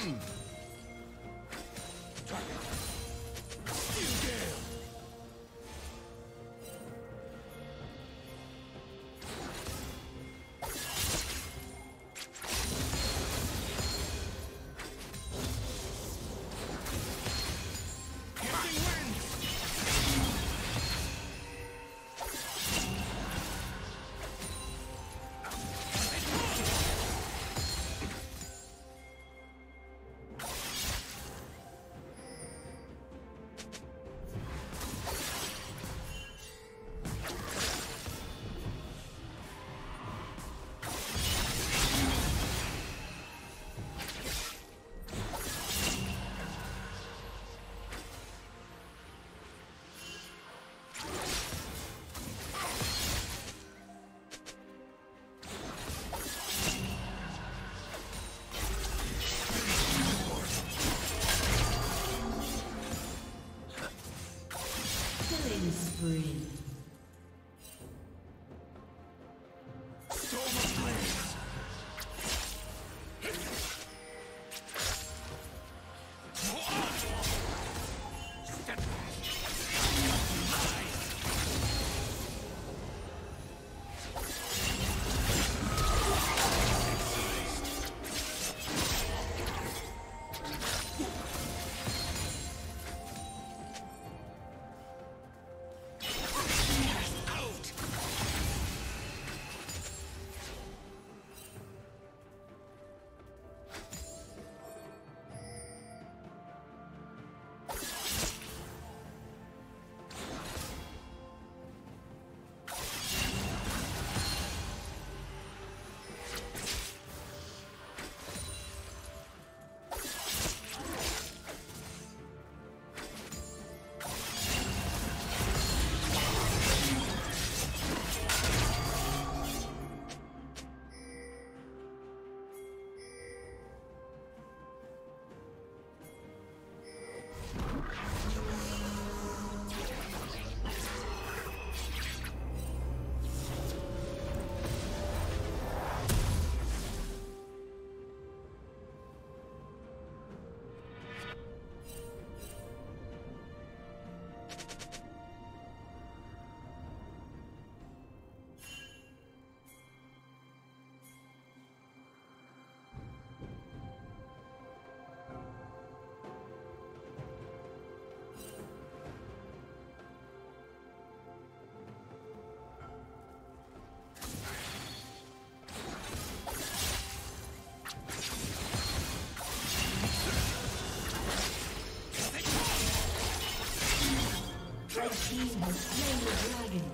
Steel Red team has slain the dragon.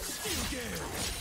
Steel Gale.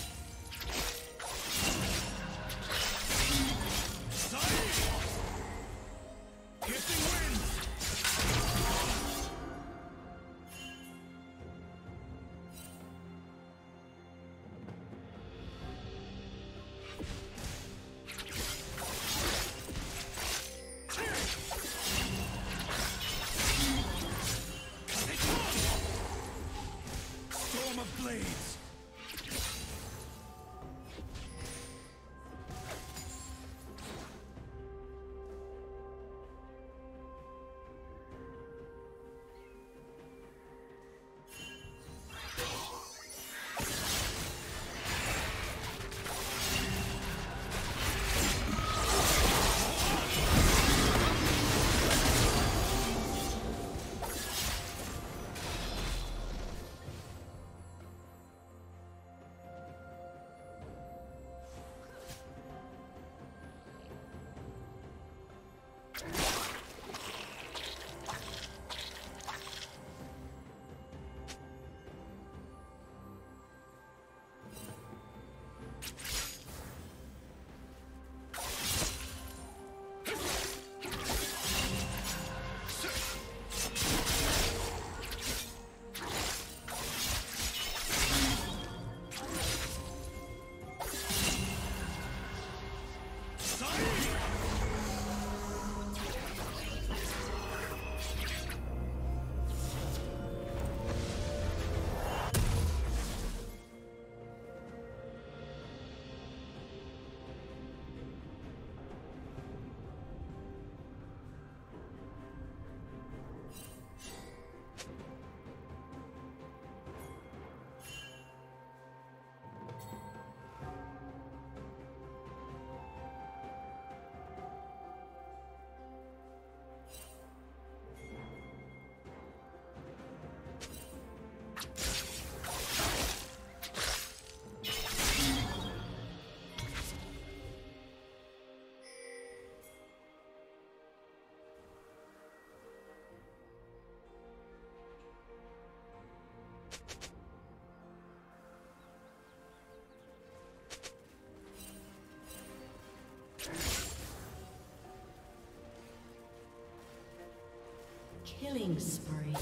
Killing spree.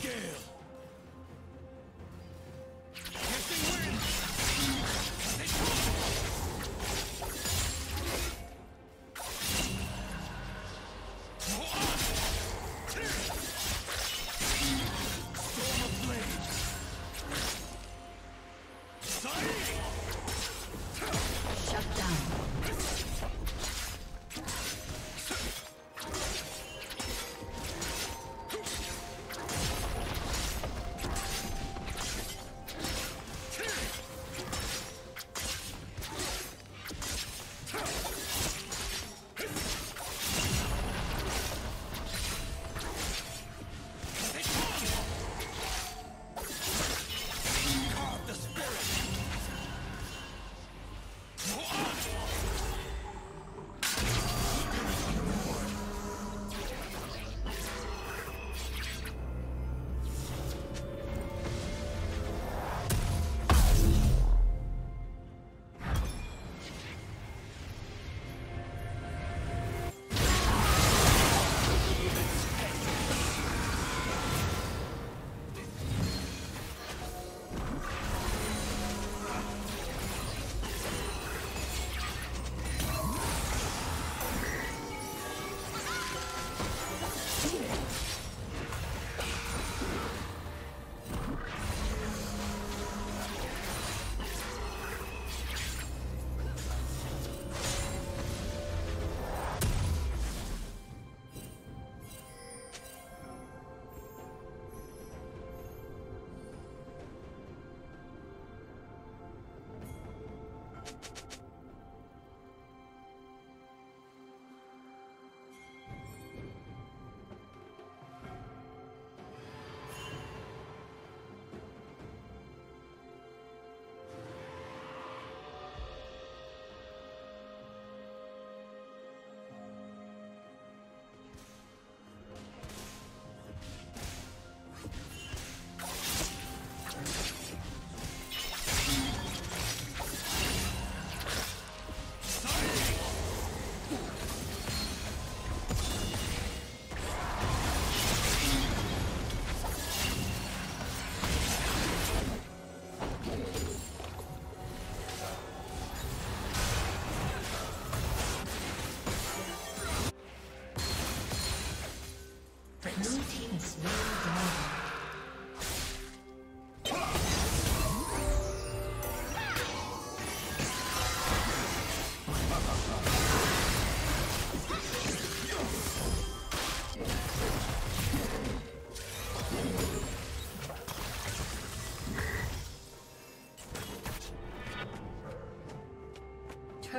Gale.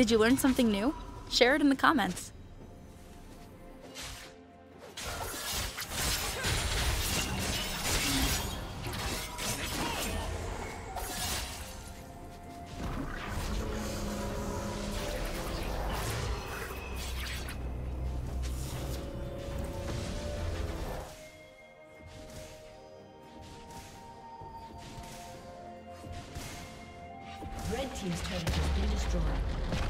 Did you learn something new? Share it in the comments. Team's turret has been destroyed.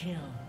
Kill.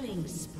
Killing spree.